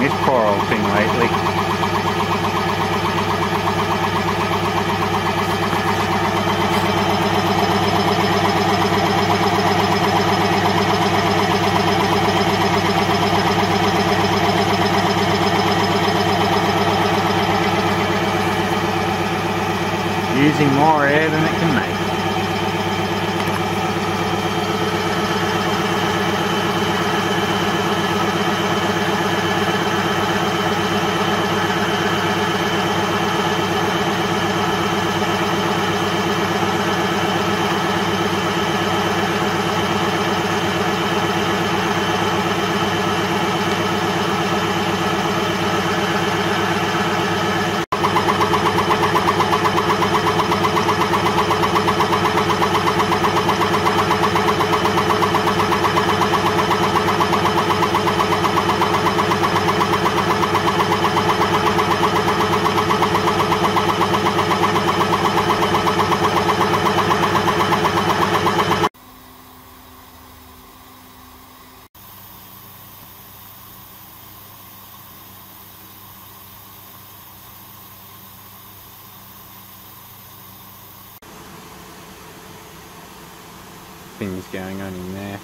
this poor old thing lately. Using more air than it can make. Things going on in there.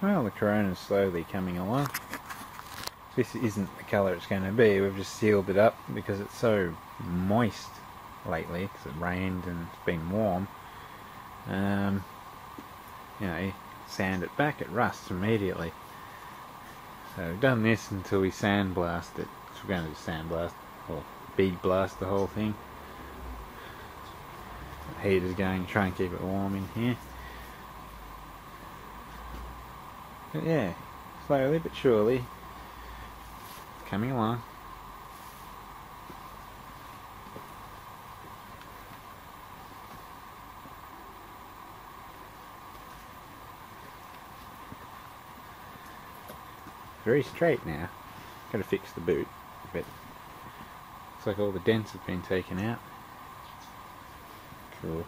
Well, the Corona's slowly coming along. This isn't the colour it's going to be. We've just sealed it up because it's so moist lately because it rained and it's been warm. Um, you know, sand it back, it rusts immediately. So we've done this until we sandblast it. So we're going to sandblast or bead blast the whole thing. The heater's going to try and keep it warm in here. But yeah, slowly but surely, coming along. very straight now. Gotta fix the boot, but looks like all the dents have been taken out. Cool.